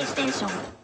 Extension.